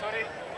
sorry.